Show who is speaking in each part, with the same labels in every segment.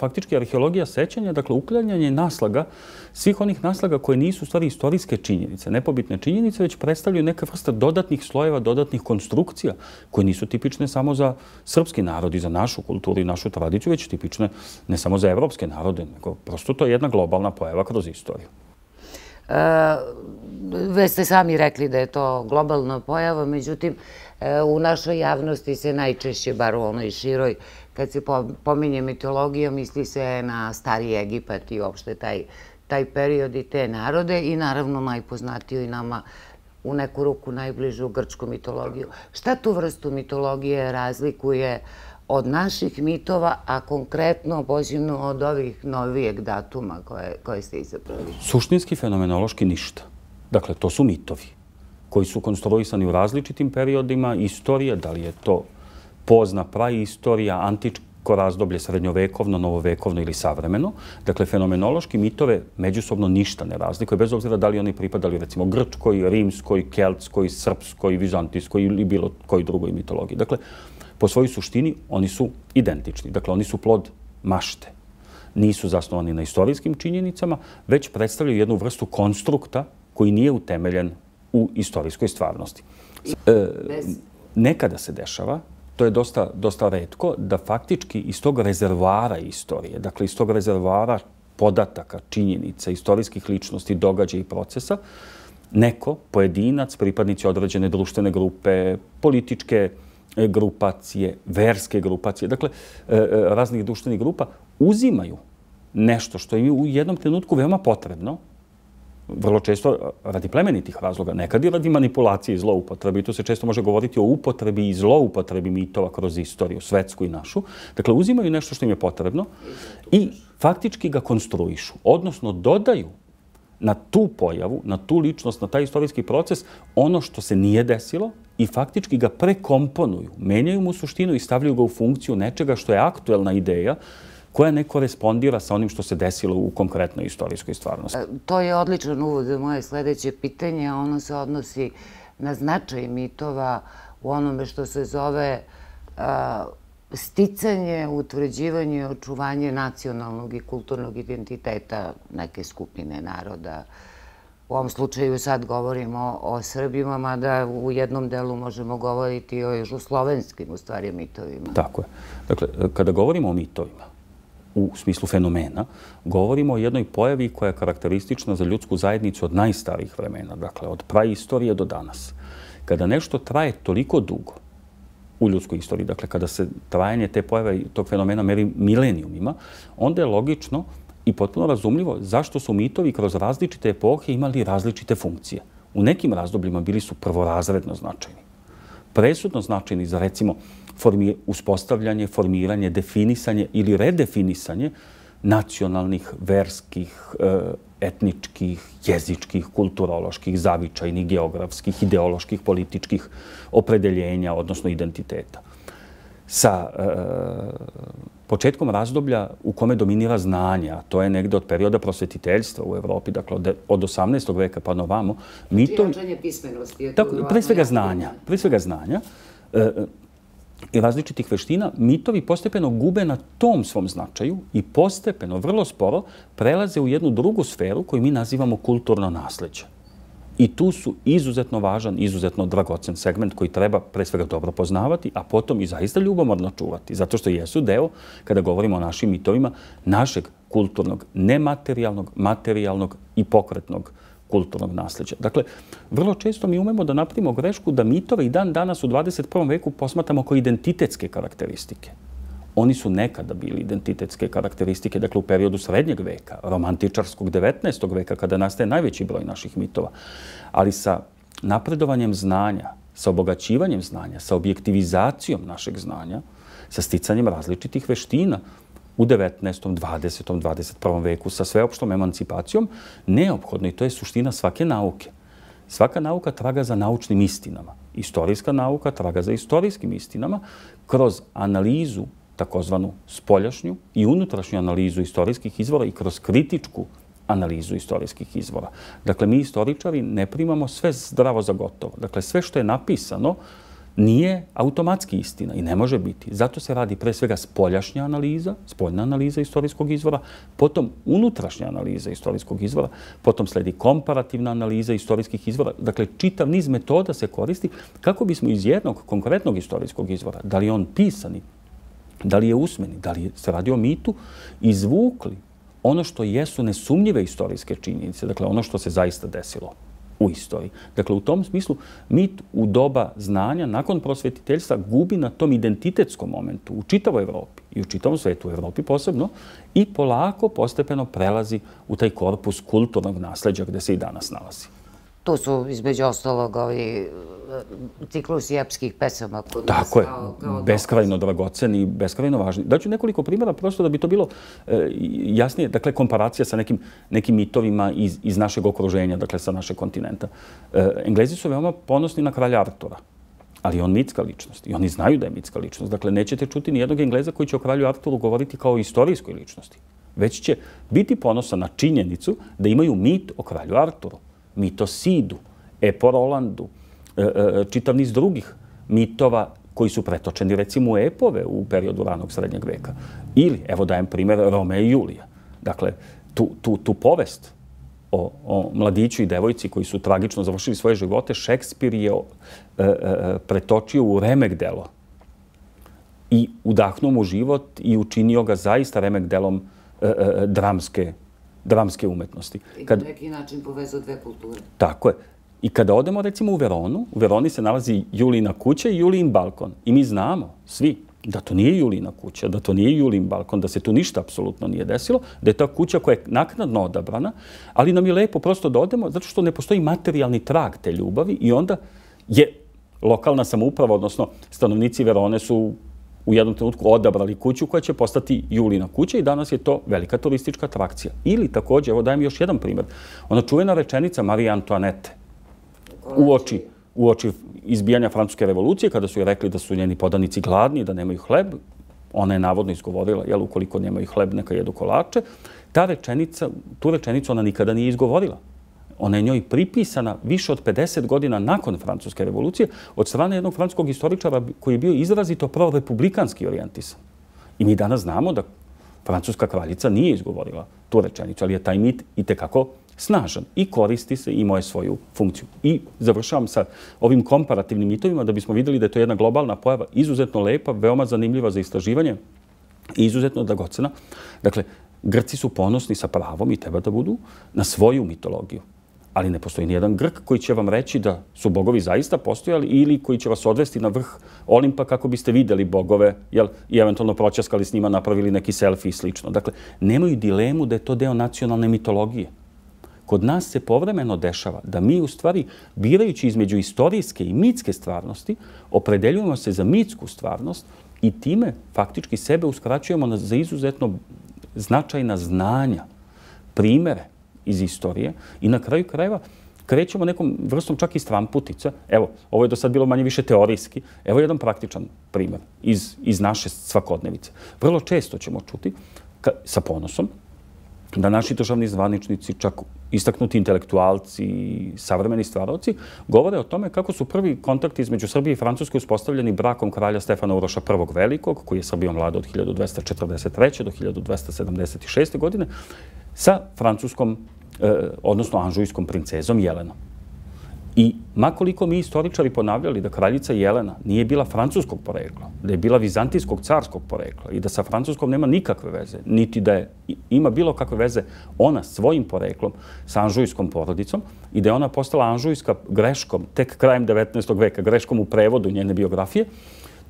Speaker 1: faktički arheologija sećanja, dakle uklanjanje naslaga, svih onih naslaga koje nisu u stvari istorijske činjenice, nepobitne činjenice, već predstavljaju neka vrsta dodatnih slojeva, dodatnih konstrukcija koje nisu tipične samo za srpski narod i za našu kulturu i našu tradiciju, već tipične ne samo za evropske narode, nego prosto to je jedna globalna pojava kroz istoriju.
Speaker 2: E, već ste sami rekli da je to globalna pojava, međutim, e, u našoj javnosti se najčešće, bar u onoj široj, kad se pominje mitologija, misli se na stari Egipat i uopšte taj period i te narode i naravno najpoznatiju i nama u neku ruku najbližu grčku mitologiju. Šta tu vrstu mitologije razlikuje od naših mitova, a konkretno pozivno od ovih novijeg datuma koje ste izabrali?
Speaker 1: Suštinski, fenomenološki ništa. Dakle, to su mitovi koji su konstruisani u različitim periodima istorije, da li je to pozna praistorija, antičko razdoblje, srednjovekovno, novovekovno ili savremeno. Dakle, fenomenološki mitove međusobno ništa ne razlikuje, bez obzira da li oni pripadali recimo grčkoj, rimskoj, keltskoj, srpskoj, vizantijskoj ili bilo koji drugoj mitologiji. Dakle, po svojoj suštini oni su identični. Dakle, oni su plod mašte. Nisu zasnovani na istorijskim činjenicama, već predstavljaju jednu vrstu konstrukta koji nije utemeljen u istorijskoj stvarnosti. E, nekada se dešava, to je dosta, dosta redko, da faktički iz tog rezervara istorije, dakle iz tog rezervara podataka, činjenica, istorijskih ličnosti, događaja i procesa, neko, pojedinac, pripadnici određene društvene grupe, političke e, grupacije, verske grupacije, dakle, e, e, raznih društvenih grupa, uzimaju nešto što im je u jednom trenutku veoma potrebno, vrlo često radi plemenitih razloga, nekad i radi manipulacije i zloupotrebi. tu se često može govoriti o upotrebi i zloupotrebi mitova kroz istoriju, svetsku i našu. Dakle, uzimaju nešto što im je potrebno i faktički ga konstruišu, odnosno dodaju na tu pojavu, na tu ličnost, na taj istorijski proces, ono što se nije desilo i faktički ga prekomponuju, menjaju mu suštinu i stavljaju ga u funkciju nečega što je aktuelna ideja koja ne korespondira sa onim što se desilo u konkretnoj istorijskoj stvarnosti. E,
Speaker 2: to je odličan uvod za moje sledeće pitanje, a ono se odnosi na značaj mitova u onome što se zove sticanje, utvrđivanje i očuvanje nacionalnog i kulturnog identiteta neke skupine naroda. U ovom slučaju sad govorimo o Srbima, mada u jednom delu možemo govoriti o ježuslovenskim, u stvari, mitovima.
Speaker 1: Tako je. Dakle, kada govorimo o mitovima, u smislu fenomena, govorimo o jednoj pojavi koja je karakteristična za ljudsku zajednicu od najstarijih vremena, dakle, od praistorije do danas. Kada nešto traje toliko dugo, u ljudskoj istoriji, dakle, kada se trajanje te pojave i tog fenomena meri milenijumima, onda je logično i potpuno razumljivo zašto su mitovi kroz različite epohe imali različite funkcije. U nekim razdobljima bili su prvorazredno značajni. Presudno značajni za, recimo, uspostavljanje, formiranje, definisanje ili redefinisanje nacionalnih, verskih, e, etničkih, jezičkih, kulturoloških, zavičajnih, geografskih, ideoloških, političkih opredeljenja, odnosno identiteta. Sa e, početkom razdoblja u kome dominira znanja, to je negde od perioda prosvetiteljstva u Evropi, dakle od 18. veka pa na ovamo,
Speaker 2: mito... Čijačanje pismenosti.
Speaker 1: Pre svega znanja. Pre svega znanja. E, i različitih veština, mitovi postepeno gube na tom svom značaju i postepeno, vrlo sporo, prelaze u jednu drugu sferu koju mi nazivamo kulturno nasljeđe. I tu su izuzetno važan, izuzetno dragocen segment koji treba pre svega dobro poznavati, a potom i zaista ljubomorno čuvati. Zato što jesu deo, kada govorimo o našim mitovima, našeg kulturnog, nematerijalnog, materijalnog i pokretnog kulturnog nasljeđa. Dakle, vrlo često mi umemo da napravimo grešku da mitove i dan danas u 21. veku posmatamo kao identitetske karakteristike. Oni su nekada bili identitetske karakteristike, dakle u periodu srednjeg veka, romantičarskog 19. veka, kada nastaje najveći broj naših mitova. Ali sa napredovanjem znanja, sa obogaćivanjem znanja, sa objektivizacijom našeg znanja, sa sticanjem različitih veština, u 19., 20., 21. veku sa sveopštom emancipacijom neophodno i to je suština svake nauke. Svaka nauka traga za naučnim istinama. Istorijska nauka traga za istorijskim istinama kroz analizu takozvanu spoljašnju i unutrašnju analizu istorijskih izvora i kroz kritičku analizu istorijskih izvora. Dakle, mi istoričari ne primamo sve zdravo za gotovo. Dakle, sve što je napisano nije automatski istina i ne može biti. Zato se radi pre svega spoljašnja analiza, spoljna analiza istorijskog izvora, potom unutrašnja analiza istorijskog izvora, potom sledi komparativna analiza istorijskih izvora. Dakle, čitav niz metoda se koristi kako bismo iz jednog konkretnog istorijskog izvora, da li je on pisani, da li je usmeni, da li se radi o mitu, izvukli ono što jesu nesumnjive istorijske činjenice, dakle ono što se zaista desilo u istoriji. Dakle, u tom smislu mit u doba znanja nakon prosvetiteljstva gubi na tom identitetskom momentu u čitavoj Evropi i u čitavom svetu, u Evropi posebno, i polako, postepeno prelazi u taj korpus kulturnog nasljeđa gde se i danas nalazi.
Speaker 2: Tu su između ostalog ovi e, ciklusi epskih pesama.
Speaker 1: Tako je, beskrajno dragoceni beskrajno važni. Daću nekoliko primjera prosto da bi to bilo e, jasnije. Dakle, komparacija sa nekim, nekim mitovima iz, iz našeg okruženja, dakle sa našeg kontinenta. E, Englezi su veoma ponosni na kralja Artura ali on mitska ličnost i oni znaju da je mitska ličnost. Dakle, nećete čuti ni jednog Engleza koji će o kralju Arturu govoriti kao o istorijskoj ličnosti. Već će biti ponosan na činjenicu da imaju mit o kralju Arturu mitosidu, eporolandu, e, e, čitav niz drugih mitova koji su pretočeni recimo u epove u periodu ranog srednjeg veka. Ili, evo dajem primjer, Rome i Julija. Dakle, tu, tu, tu povest o, o mladiću i devojci koji su tragično završili svoje živote, Šekspir je e, e, pretočio u remek delo i udahnuo mu život i učinio ga zaista remek delom e, e, dramske dramske umetnosti.
Speaker 2: I na neki način povezao dve kulture.
Speaker 1: Tako je. I kada odemo recimo u Veronu, u Veroni se nalazi Julina kuća i Julin balkon. I mi znamo, svi, da to nije Julina kuća, da to nije Julin balkon, da se tu ništa apsolutno nije desilo, da je ta kuća koja je naknadno odabrana, ali nam je lepo prosto da odemo, zato što ne postoji materijalni trag te ljubavi i onda je lokalna samouprava, odnosno stanovnici Verone su u jednom trenutku odabrali kuću koja će postati Julina kuća i danas je to velika turistička atrakcija. Ili također, evo dajem još jedan primjer, ona čuvena rečenica Marije Antoanete u oči, u oči izbijanja francuske revolucije, kada su joj rekli da su njeni podanici gladni, da nemaju hleb, ona je navodno izgovorila, jel, ukoliko nemaju hleb, neka jedu kolače, ta rečenica, tu rečenicu ona nikada nije izgovorila ona je njoj pripisana više od 50 godina nakon Francuske revolucije od strane jednog francuskog historičara koji je bio izrazito prorepublikanski orijentisan. I mi danas znamo da francuska kraljica nije izgovorila tu rečenicu, ali je taj mit i tekako snažan i koristi se i moje svoju funkciju. I završavam sa ovim komparativnim mitovima da bismo videli da je to jedna globalna pojava izuzetno lepa, veoma zanimljiva za istraživanje i izuzetno dragocena. Dakle, Grci su ponosni sa pravom i treba da budu na svoju mitologiju ali ne postoji ni jedan Grk koji će vam reći da su bogovi zaista postojali ili koji će vas odvesti na vrh Olimpa kako biste videli bogove jel, i eventualno pročaskali s njima, napravili neki selfie i slično. Dakle, nemaju dilemu da je to deo nacionalne mitologije. Kod nas se povremeno dešava da mi u stvari, birajući između istorijske i mitske stvarnosti, opredeljujemo se za mitsku stvarnost i time faktički sebe uskraćujemo za izuzetno značajna znanja, primere, iz istorije i na kraju krajeva krećemo nekom vrstom čak i stramputica. Evo, ovo je do sad bilo manje više teorijski. Evo jedan praktičan primjer iz, iz naše svakodnevice. Vrlo često ćemo čuti ka, sa ponosom da naši državni zvaničnici, čak istaknuti intelektualci i savremeni stvaroci, govore o tome kako su prvi kontakti između Srbije i Francuske uspostavljeni brakom kralja Stefana Uroša I. Velikog, koji je Srbijom vladao od 1243. do 1276. godine, sa francuskom, e, odnosno anžujskom princezom Jelenom. I makoliko mi istoričari ponavljali da kraljica Jelena nije bila francuskog porekla, da je bila vizantijskog carskog porekla i da sa francuskom nema nikakve veze, niti da je, ima bilo kakve veze ona svojim poreklom sa anžujskom porodicom i da je ona postala anžujska greškom tek krajem 19. veka, greškom u prevodu njene biografije,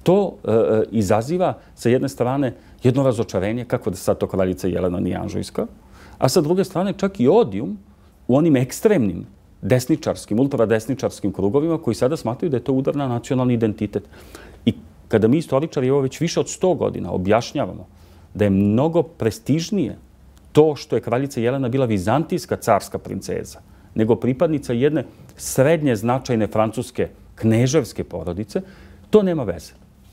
Speaker 1: to e, e, izaziva sa jedne strane jedno razočarenje kako da sad to kraljica Jelena nije anžujska, a sa druge strane čak i odijum u onim ekstremnim desničarskim, ultradesničarskim krugovima koji sada smatraju da je to udar na nacionalni identitet. I kada mi istoričari evo već više od 100 godina objašnjavamo da je mnogo prestižnije to što je kraljica Jelena bila vizantijska carska princeza, nego pripadnica jedne srednje značajne francuske kneževske porodice, to nema veze.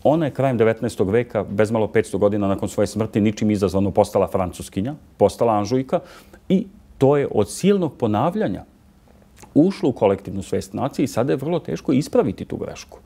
Speaker 1: Ona je krajem 19. veka, bezmalo 500 godina nakon svoje smrti, ničim izazvano postala francuskinja, postala anžujka i to je od silnog ponavljanja ušlo u kolektivnu svest nacije i sada je vrlo teško ispraviti tu grešku.